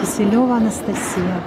Кисельова Анастасия.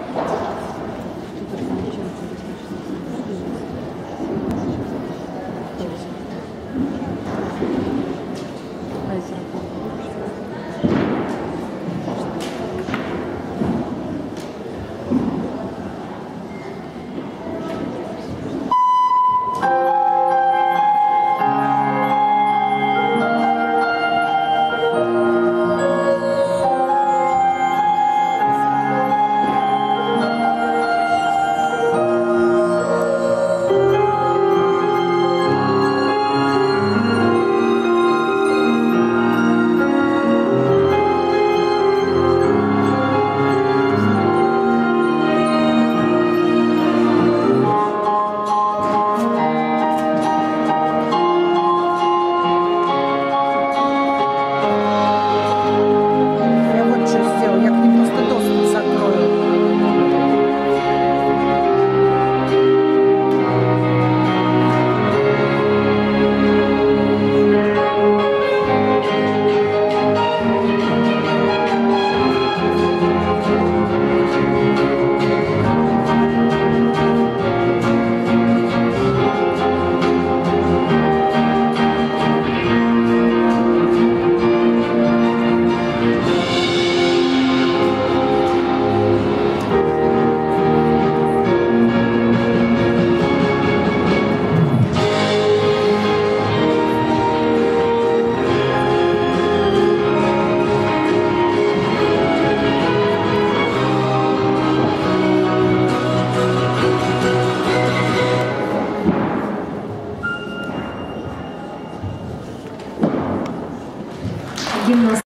gimnastik